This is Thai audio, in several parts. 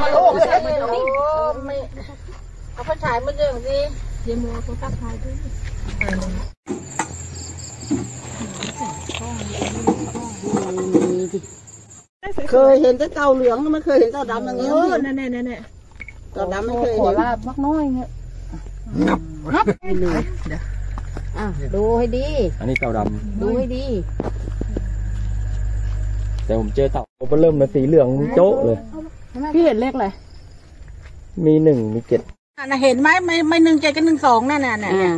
มาโลกเลยโอ้ไม่เอาไฟฉายมาเรื่องสิเดี๋ยวมือเอาโทรศัพท์ถ่ายด้วยเคยเห็นแต่เต่าเหลืองไม่เคยเห็นเต่าดำอย่างเอนี้อนั่นแน่นั่นแน่เต่าดำไม่เคยเห็นลาบมักน้อยเงี้ยให้เลยเดี๋ยวอะดูให้ดี อันนี้เต่าดำดูให้ดี แต่ผมเจอเต่าเริ่มมาสีเหลืองโจ๊ะเลย พี่เห็นเลขอะไรมีหนึ่งมีเจ็ดอะน่ะเห็นไหมไม่ไม่หนึ่งเจ็ดกับหนึ่งสองนั่นน่ะน่ะอ่า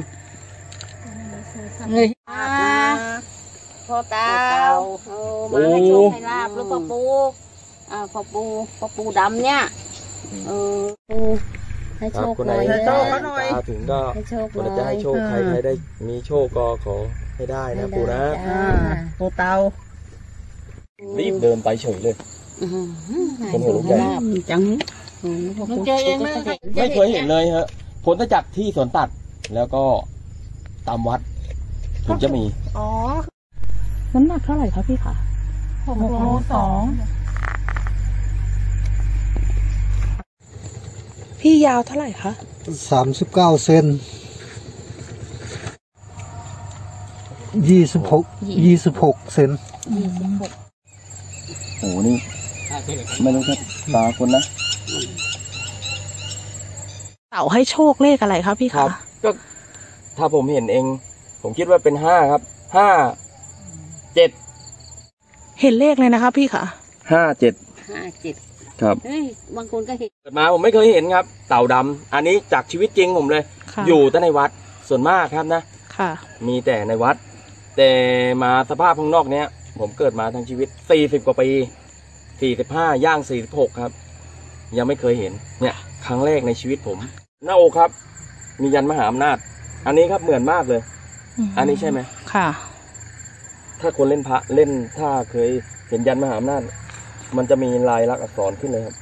เงยอ่าพ่อตาเออมาให้โชคให้ลาบแล้วพ่อปูอ่าพ่อปูพ่อปูดำเนี่ยเออปูให้โชคคนหไหนน่อยโชคนะเขาหน่อยตาถึงก็ให้โชคคนหน่อยจะให้โชคใครใครได้มีโชคก็ขอให้ได้นะปู่นะอ่าโตเต่ารีบเดินไปเฉยเลย อื้อหือคนหัวลุกใหญ่จังอืมพ่อมึงปูเจอเองไหมไม่เคยเห็นเลยฮะพ้นจากที่สวนตัดแล้วก็ตามวัดถึงจะมี อ๋อ น้ำหนักเท่าไหร่คะพี่คะหกโลสองพี่ยาวเท่าไหร่คะสามสิบเก้าเซนยี่สิบหกยี่สิบหกเซนโอ้โหนี่ ไม่รู้ครับตาคนนะเต่าให้โชคเลขอะไรคะพี่ครัคะบ ก็ถ้าผมเห็นเอง ผมคิดว่าเป็นห้าครับห้าเจ็ดเห็นเลขเลยนะคะพี่คะห้าเจ็ดห้าเจ็ดครับเฮ้ย บางคนก็เห็น เกิดมาผมไม่เคยเห็นครับ เต่าดำอันนี้จากชีวิตจริงผมเลย ค่ะอยู่แต่ในวัดส่วนมากครับนะ ค่ะมีแต่ในวัด แต่มาสภาพข้างนอกเนี้ย ผมเกิดมาทั้งชีวิตสี่สิบกว่าปี สี่สิบห้าย่างสี่สิบหกครับ ยังไม่เคยเห็นเนี่ย ครั้งแรกในชีวิตผม หน้าอกครับ มียันมหาอำนาจ อันนี้ครับเหมือนมากเลย อันนี้ใช่ไหมค่ะ ถ้าคนเล่นพระเล่นถ้าเคยเห็นยันมหาอำนาจ มันจะมีลายลักษณ์อักษรขึ้นเลยครับ